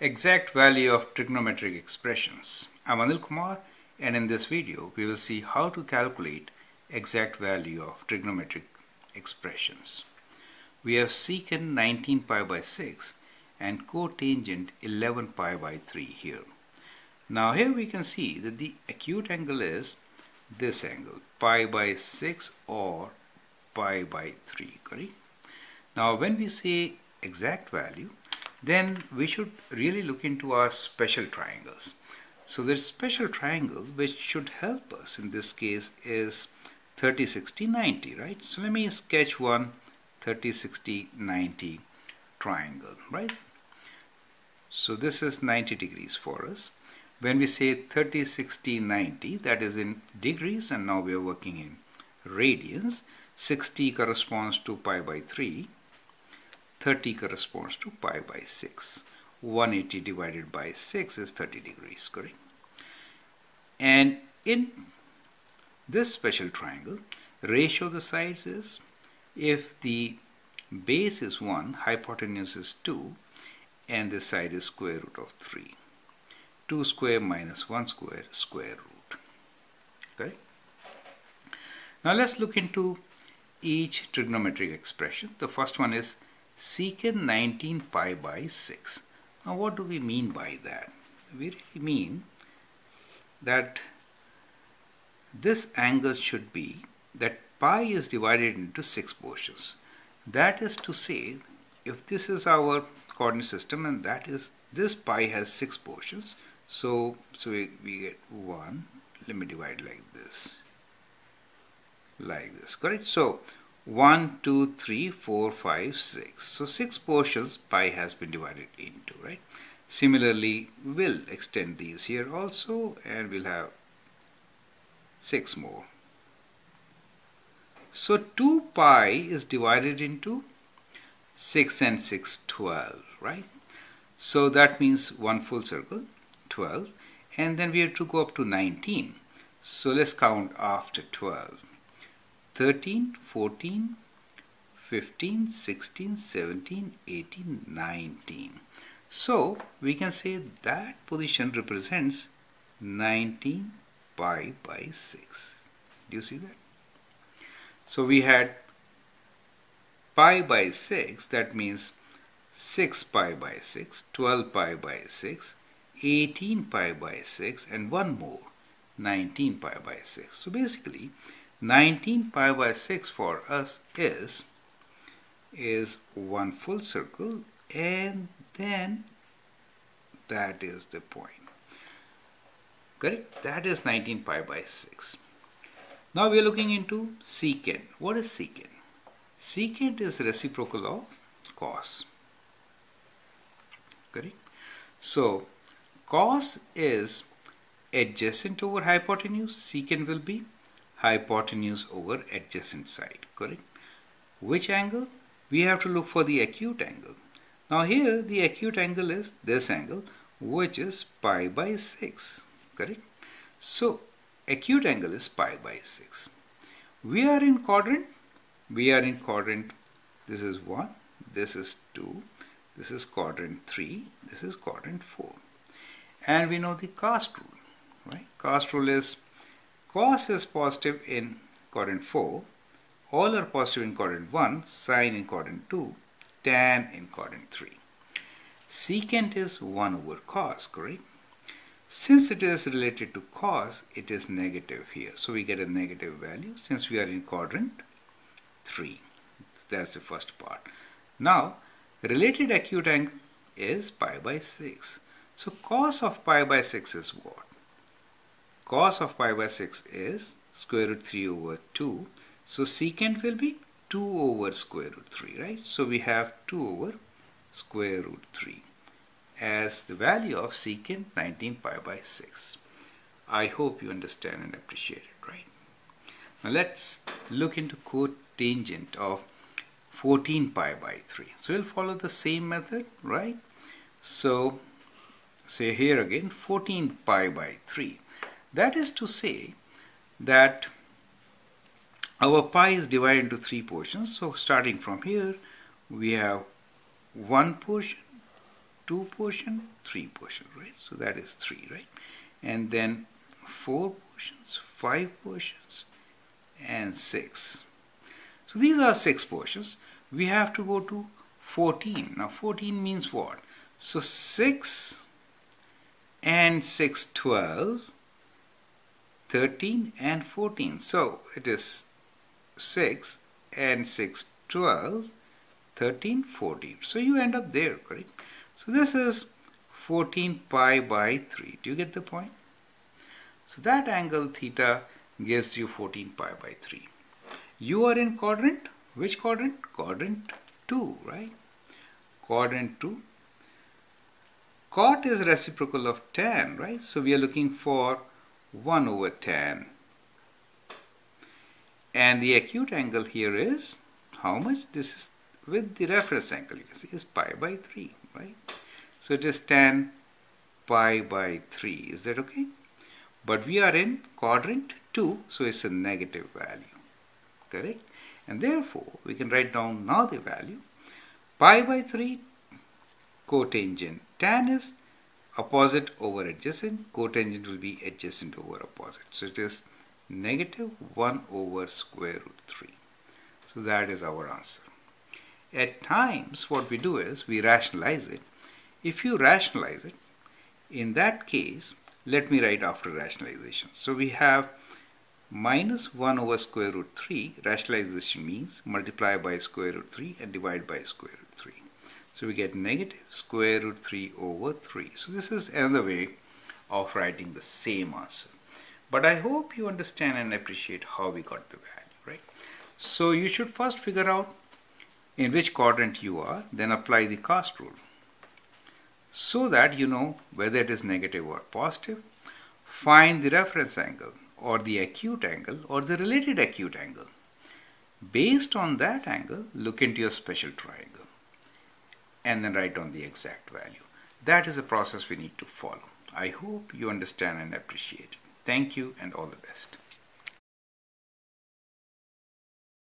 exact value of trigonometric expressions. I'm Anil Kumar and in this video we will see how to calculate exact value of trigonometric expressions. We have secant 19 pi by 6 and cotangent 11 pi by 3 here. Now here we can see that the acute angle is this angle pi by 6 or pi by 3 correct? Now when we say exact value then we should really look into our special triangles. So the special triangle which should help us in this case is 30, 60, 90, right? So let me sketch one 30, 60, 90 triangle, right? So this is 90 degrees for us. When we say 30, 60, 90, that is in degrees and now we are working in radians. 60 corresponds to pi by 3 30 corresponds to pi by 6. 180 divided by 6 is 30 degrees, correct? And in this special triangle, ratio of the sides is if the base is 1, hypotenuse is 2, and the side is square root of 3. 2 square minus 1 square, square root. Correct? Now let's look into each trigonometric expression. The first one is secant 19 pi by 6. Now what do we mean by that? We really mean that this angle should be that pi is divided into 6 portions. That is to say, if this is our coordinate system and that is, this pi has 6 portions, so, so we, we get 1, let me divide like this, like this, correct? So 1, 2, 3, 4, 5, 6. So 6 portions pi has been divided into, right? Similarly, we'll extend these here also and we'll have 6 more. So 2 pi is divided into 6 and 6, 12, right? So that means one full circle, 12. And then we have to go up to 19. So let's count after 12. 13, 14, 15, 16, 17, 18, 19. So we can say that position represents 19 pi by 6. Do you see that? So we had pi by 6, that means 6 pi by 6, 12 pi by 6, 18 pi by 6, and one more, 19 pi by 6. So basically, 19 pi by 6 for us is is one full circle and then that is the point. Correct? That is 19 pi by 6 now we are looking into secant. What is secant? Secant is reciprocal of cos. Correct? So cos is adjacent over hypotenuse. Secant will be hypotenuse over adjacent side, correct? Which angle? We have to look for the acute angle. Now here the acute angle is this angle which is pi by 6, correct? So acute angle is pi by 6. We are in quadrant, we are in quadrant, this is 1, this is 2, this is quadrant 3, this is quadrant 4. And we know the cast rule, right? Cast rule is Cos is positive in quadrant 4, all are positive in quadrant 1, sine in quadrant 2, tan in quadrant 3. Secant is 1 over cos, correct? Since it is related to cos, it is negative here. So we get a negative value since we are in quadrant 3. That's the first part. Now, related acute angle is pi by 6. So cos of pi by 6 is what? Cos of pi by 6 is square root 3 over 2. So secant will be 2 over square root 3, right? So we have 2 over square root 3 as the value of secant 19 pi by 6. I hope you understand and appreciate it, right? Now let's look into cotangent of 14 pi by 3. So we'll follow the same method, right? So say here again 14 pi by 3. That is to say that our pi is divided into three portions. So starting from here, we have one portion, 2 portion, 3 portion, right? So that is 3, right? And then 4 portions, 5 portions, and 6. So these are 6 portions. We have to go to 14. Now 14 means what? So 6 and 6, 12, 13 and 14. So it is 6 and 6, 12, 13, 14. So you end up there, correct? So this is 14 pi by 3. Do you get the point? So that angle theta gives you 14 pi by 3. You are in quadrant, which quadrant? Quadrant 2, right? Quadrant 2. Cot is reciprocal of tan, right? So we are looking for 1 over tan. And the acute angle here is how much? This is with the reference angle, you can see is pi by 3, right? So it is tan pi by 3. Is that okay? But we are in quadrant 2, so it's a negative value, correct? And therefore, we can write down now the value. Pi by 3 cotangent. Tan is opposite over adjacent. Cotangent will be adjacent over opposite. So it is negative 1 over square root 3. So that is our answer. At times, what we do is we rationalize it. If you rationalize it, in that case, let me write after rationalization. So we have minus 1 over square root 3. Rationalization means multiply by square root 3 and divide by square root 3. So we get negative square root 3 over 3. So this is another way of writing the same answer. But I hope you understand and appreciate how we got the value, right? So you should first figure out in which quadrant you are, then apply the cast rule so that you know whether it is negative or positive. Find the reference angle or the acute angle or the related acute angle. Based on that angle, look into your special triangle and then write down the exact value. That is a process we need to follow. I hope you understand and appreciate. It. Thank you and all the best.